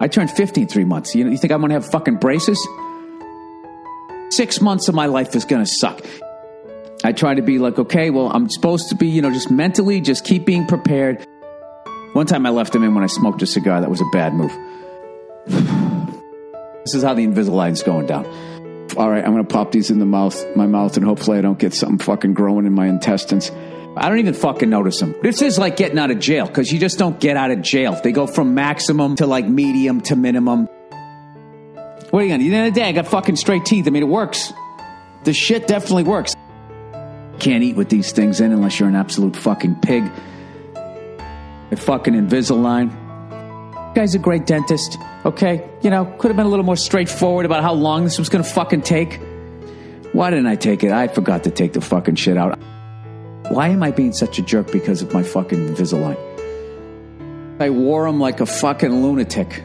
I turned 50 in three months. You know, you think I'm going to have fucking braces? Six months of my life is going to suck. I try to be like, okay, well, I'm supposed to be, you know, just mentally, just keep being prepared. One time I left him in when I smoked a cigar. That was a bad move. this is how the Invisalign's going down. All right, I'm going to pop these in the mouth, my mouth, and hopefully I don't get something fucking growing in my intestines. I don't even fucking notice them. This is like getting out of jail because you just don't get out of jail. They go from maximum to like medium to minimum. What are you gonna? The end of the day, I got fucking straight teeth. I mean, it works. The shit definitely works. Can't eat with these things in unless you're an absolute fucking pig. A fucking Invisalign. Guy's a great dentist. Okay, you know, could have been a little more straightforward about how long this was gonna fucking take. Why didn't I take it? I forgot to take the fucking shit out. Why am I being such a jerk because of my fucking Invisalign? I wore them like a fucking lunatic.